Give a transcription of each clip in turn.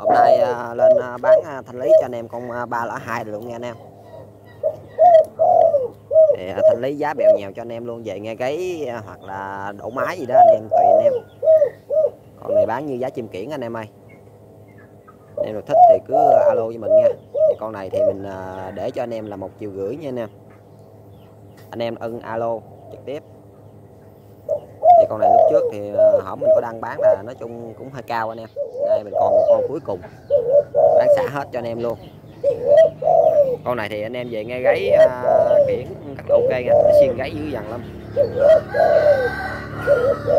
hôm nay à, lên à, bán à, thanh lý cho anh em con à, ba lỗ hai luôn nha anh em. Thì à, thanh lý giá bèo nhèo cho anh em luôn về nghe cái à, hoặc là đổ máy gì đó anh em tùy anh em. Còn này bán như giá chim kiển anh em ơi. Anh em nào thích thì cứ à, alo với mình nha. Thì con này thì mình à, để cho anh em là một triệu rưỡi nha anh em. Anh em ưng alo trực tiếp con này lúc trước thì ờ, hổm mình có đang bán là nói chung cũng hơi cao anh em. Đây mình còn một con cuối cùng. Bán xả hết cho anh em luôn. Con này thì anh em về nghe gáy à, kiển rất là ok nha xiên gáy dữ dằn lắm.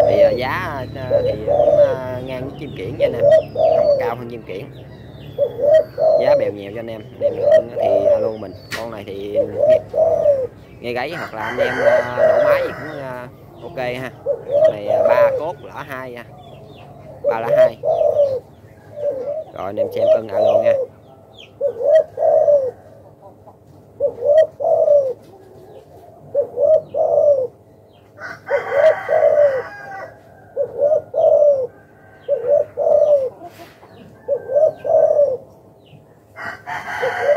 Thì uh, giá uh, thì cũng uh, ngang với chim kiển nha anh em không cao hơn chim kiển. Giá bèo nhèo cho anh em anh em được thì alo mình. Con này thì nghe, nghe gáy hoặc là anh em đổ máy. gì ok ha. Này à, ba cốt lõ hai nha. Ba lõ hai. Rồi, anh em xem cân alo nha. Yeah.